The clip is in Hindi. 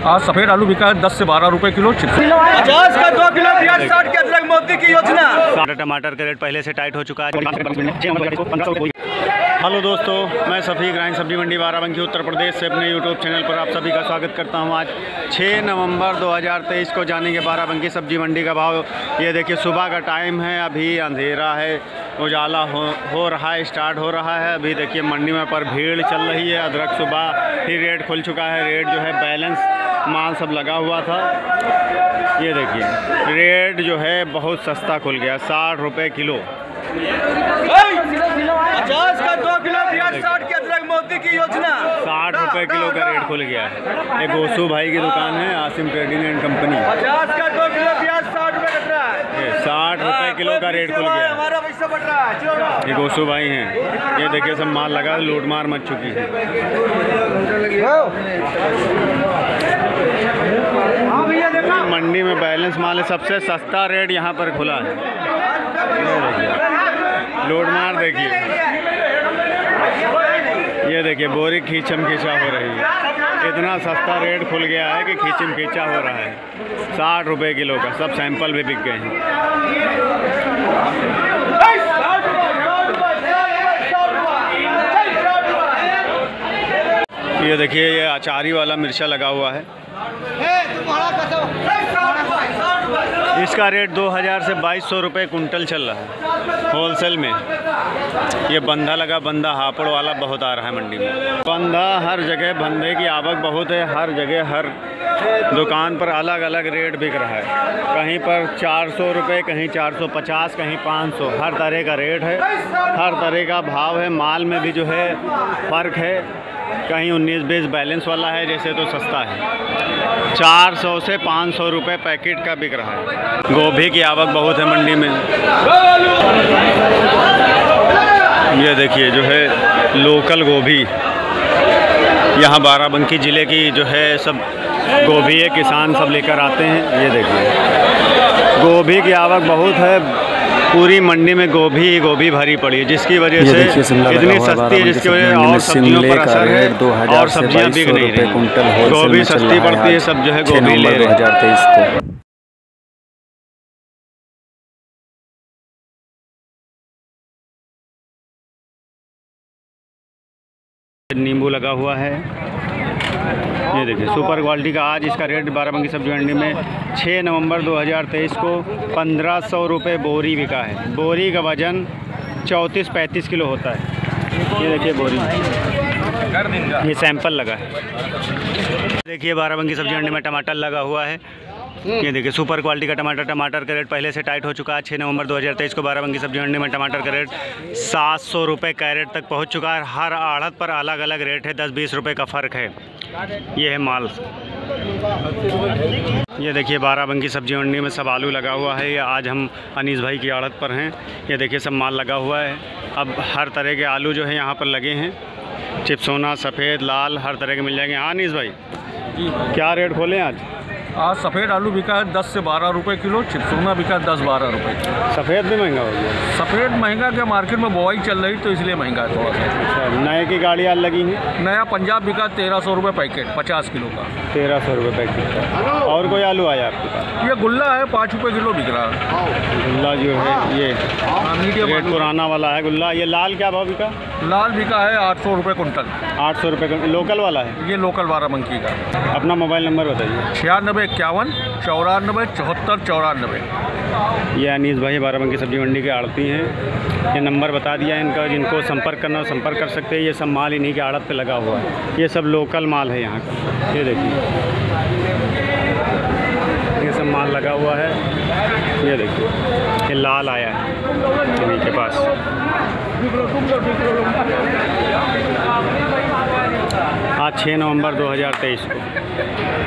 आज सफ़ेद आलू बिका है दस से बारह रुपए किलो चिप्स। पचास का दो किलो प्याज साठ के अदरक मोदी की योजना। टमाटर टमाटर का रेट पहले से टाइट हो चुका है। हेलो दोस्तों मैं सफ़ी ग्राइन सब्ज़ी मंडी बाराबंकी उत्तर प्रदेश से अपने यूट्यूब चैनल पर आप सभी का स्वागत करता हूँ। आज 6 नवंबर 2023 को जानेंगे बाराबंकी सब्ज़ी मंडी का भाव। ये देखिए सुबह का टाइम है अभी अंधेरा है उजाला हो हो रहा है स्टार्ट हो रहा है। अभी देखिए मंडी में पर भीड़ चल रही है अदरक सुबह ही रेट खुल चुका है रेट जो है बैलेंस माल सब लगा हुआ था। ये देखिए रेट जो है बहुत सस्ता खुल गया साठ रुपये किलो। पचास का दो किलो साठ के अदरक मोदी की योजना। साठ रुपए किलो का रेट खुल गया। है ये गोसू भाई की दुकान है आसिम ट्रेडिंग एंड कंपनी पचास का दो किलो प्याज साठ रुपए कट रहा है। साठ रुपए किलो का रेट खुल गया। हमारा पैसा बढ़ रहा है ये गोसू भाई हैं। ये देखिए सब माल लगा लूट मार मच चुकी है। हाँ। मंडी माल है, सबसे सस्ता रेट यहाँ पर खुला है। देखिए मार देखिए। ये देखिए, बोरी खींचम खींचा हो रही है। इतना सस्ता रेट खुल गया है कि खींचम खींचा हो रहा है। साठ रुपए किलो का, सब सैंपल भी बिक गए हैं। ये देखिए, ये अचारी वाला मिर्चा लगा हुआ है। इसका रेट 2000 से 2200 रुपये कुंटल चल रहा है होलसेल में। ये बंधा लगा, बंधा हापड़ वाला बहुत आ रहा है मंडी में। बंधा हर जगह, बंधे की आवक बहुत है, हर जगह, हर दुकान पर अलग अलग रेट बिक रहा है। कहीं पर 400 रुपए, कहीं 450 कहीं 500 हर तरह का रेट है, हर तरह का भाव है, माल में भी जो है फ़र्क है। कहीं उन्नीस बीस बैलेंस वाला है, जैसे तो सस्ता है। चार सौ से पाँच सौ रुपये पैकेट का बिक रहा है। गोभी की आवक बहुत है मंडी में। ये देखिए, जो है लोकल गोभी। यहाँ बाराबंकी ज़िले की जो है सब गोभी है किसान सब लेकर आते हैं ये देखिए। गोभी की आवक बहुत है पूरी मंडी में गोभी ही गोभी भरी पड़ी है जिसकी वजह से इतनी सस्ती है जिसकी वजह और सब्जियों पर असर है और सब्ज़ियाँ बिक नहीं रही। गोभी सस्ती पड़ती है सब जो है गोभी ले रहे हैं। नींबू लगा हुआ है। ये देखिए सुपर क्वालिटी का आज इसका रेट बाराबंकी सब्ज़ी मंडी में 6 नवंबर 2023 को पंद्रह सौ रुपये बोरी बिका है। बोरी का वज़न चौंतीस पैंतीस किलो होता है। ये देखिए बोरी। ये सैंपल लगा है। देखिए बाराबंकी सब्ज़ी मंडी में टमाटर लगा हुआ है। ये देखिए सुपर क्वालिटी का टमाटर टमाटर का रेट पहले से टाइट हो चुका है। छः नवंबर 2023 को बाराबंकी सब्ज़ी मंडी में टमाटर का रेट सात सौ रुपये कैरेट तक पहुँच चुका है हर आढ़त पर अलग अलग रेट है। दस बीस रुपये का फ़र्क है। ये है माल। ये देखिए बाराबंकी सब्ज़ी मंडी में सब आलू लगा हुआ है। ये आज हम अनीस भाई की आड़त पर हैं। ये देखिए, सब माल लगा हुआ है। अब हर तरह के आलू जो है यहाँ पर लगे हैं। चिप्सोना सफ़ेद, लाल, हर तरह के मिल जाएँगे। हाँ अनीस भाई, क्या रेट खोले आज? आज सफ़ेद आलू बिका है दस से बारह रुपए किलो चिप्सोना बिका है दस बारह रुपए सफ़ेद भी महँगा हो गया। सफ़ेद महँगा क्या मार्केट में बुआई चल रही तो इसलिए महँगा है थोड़ा सा। अच्छा नए की गाड़ियाँ लगी हैं? नया पंजाब बिका तेरह सौ रुपये पैकेट पचास किलो का। तेरह सौ रुपये पैकेट का। और कोई आलू आया आपके पास? ये गुल्ला है पाँच रुपये किलो बिक रहा है। गुल्ला जो है ये मीडियम पुराना वाला है गुल्ला। ये लाल क्या भाव बिका? लाल बिका है आठ सौ रुपये कुंटल। आठ सौ रुपये का लोकल वाला है? ये लोकल बाराबंकी का। अपना मोबाइल नंबर बताइए। छियानबे इक्यावन चौरानबे चौहत्तर चौरानबे। ये अनीस भाई बाराबंकी सब्ज़ी मंडी के आड़ती हैं। ये नंबर बता दिया है इनका जिनको संपर्क करना हो संपर्क कर सकते हैं। ये सब माल इन्हीं के आड़त पे लगा हुआ है। ये सब लोकल माल है यहाँ का। ये देखिए। ये सब माल लगा हुआ है। ये देखिए। ये लाल आया है। इन्हीं के आज छः नवंबर 2023 को।